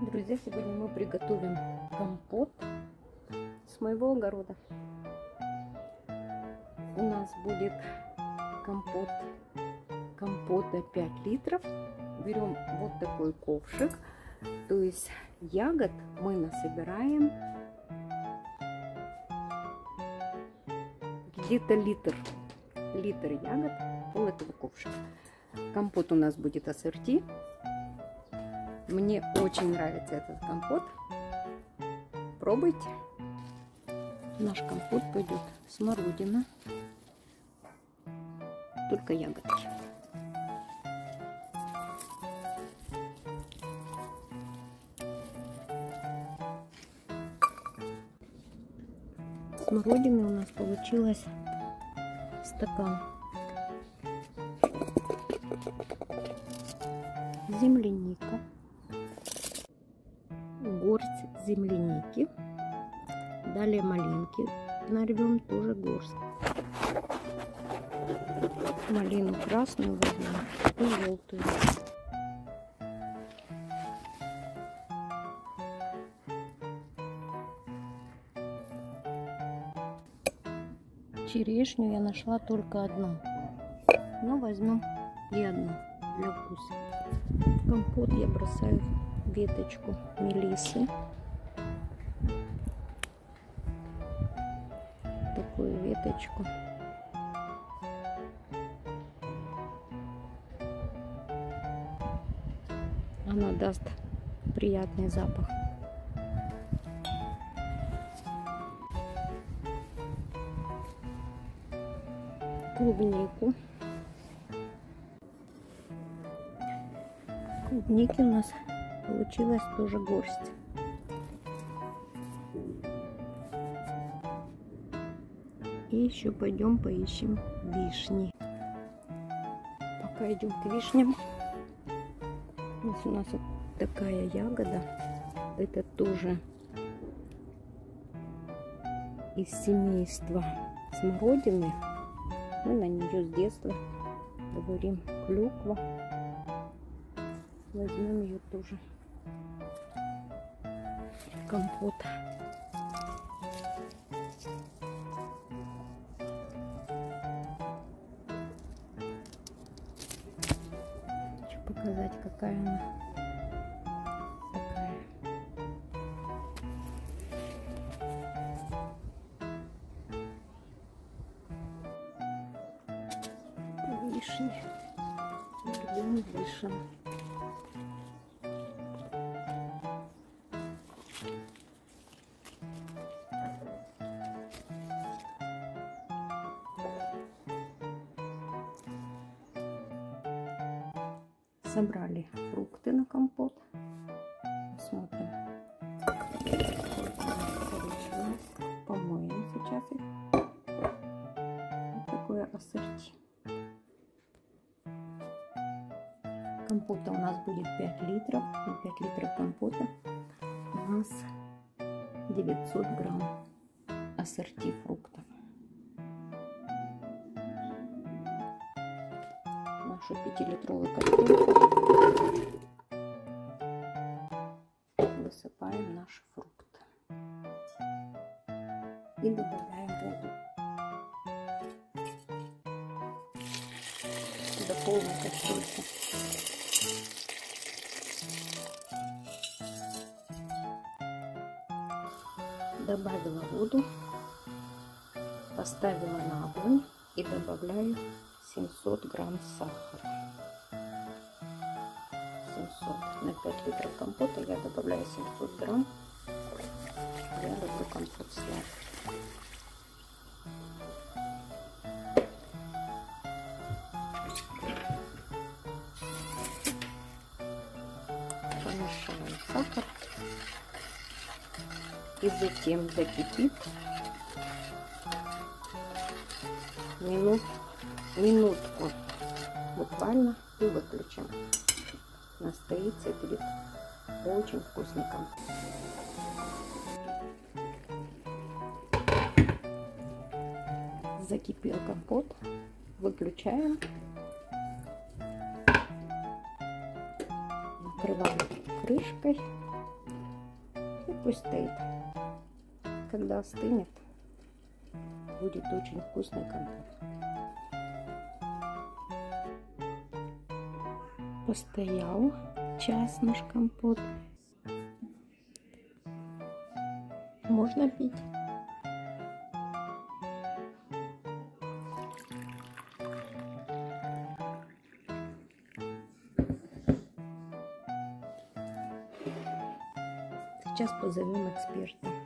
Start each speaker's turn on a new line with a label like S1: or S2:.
S1: Друзья, сегодня мы приготовим компот с моего огорода. У нас будет компот компота 5 литров. Берем вот такой ковшик. То есть ягод мы насобираем где-то литр. Литр ягод, пол этого ковшика. Компот у нас будет ассорти. Мне очень нравится этот компот. Пробуйте. Наш компот пойдет смородина. Только ягодки. Смородины у нас получилось стакан. Земляника земляники. Далее малинки нарвем тоже горсть. Малину красную возьмем и желтую. Черешню я нашла только одну. Но возьмем и одну для вкуса. В компот я бросаю веточку мелисы. Такую веточку. Она даст приятный запах. Клубнику. Клубники у нас получилась тоже горсть. И еще пойдем поищем вишни. Пока идем к вишням. Здесь у нас вот такая ягода. Это тоже из семейства смородины. Мы на нее с детства говорим клюква. Возьмем ее тоже компот. Показать, какая она такая. Вишни. Любим вишен. Собрали фрукты на компот. Смотрим. Помоем сейчас их. Вот такое ассорти. Компота у нас будет 5 литров. На 5 литров компота у нас 900 грамм ассорти фруктов. Нашу 5-литровую кастрюльку высыпаем наши фрукты. И добавляем воду. До полной кастрюльки. Добавила воду, поставила на огонь и добавляю 700 грамм сахара. 700. На 5 литров компота я добавляю 700 грамм. Я люблю компот сладкий. Помешаем сахар. И затем закипит минут минутку буквально и выключим. Настоится и будет очень вкусненько. Закипел компот. Выключаем. Накрываем крышкой Пусть стоит. Когда остынет, будет очень вкусный компот. Постоял час наш компот. Можно пить. Сейчас позовем эксперта.